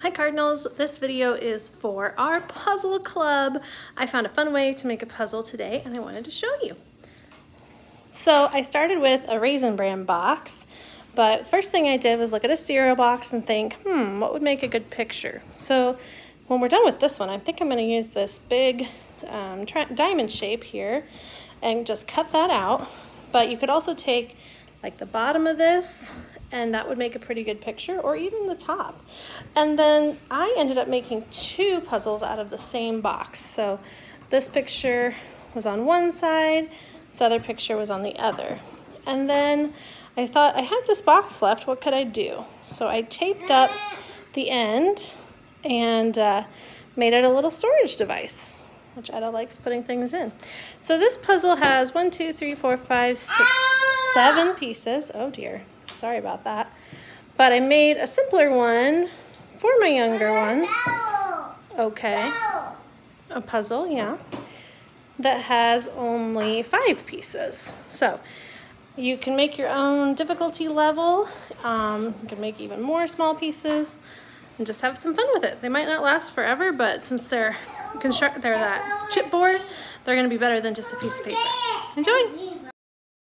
Hi Cardinals, this video is for our puzzle club. I found a fun way to make a puzzle today and I wanted to show you. So I started with a Raisin Bran box, but first thing I did was look at a cereal box and think, hmm, what would make a good picture? So when we're done with this one, I think I'm gonna use this big um, diamond shape here and just cut that out. But you could also take like the bottom of this and that would make a pretty good picture or even the top. And then I ended up making two puzzles out of the same box. So this picture was on one side, this other picture was on the other. And then I thought I had this box left, what could I do? So I taped up the end and uh, made it a little storage device which Etta likes putting things in. So this puzzle has one, two, three, four, five, six, seven pieces. Oh dear, sorry about that. But I made a simpler one for my younger one. Okay, a puzzle, yeah, that has only five pieces. So you can make your own difficulty level. Um, you can make even more small pieces and just have some fun with it. They might not last forever, but since they're construct they're that chipboard, they're gonna be better than just a piece of paper. Enjoy!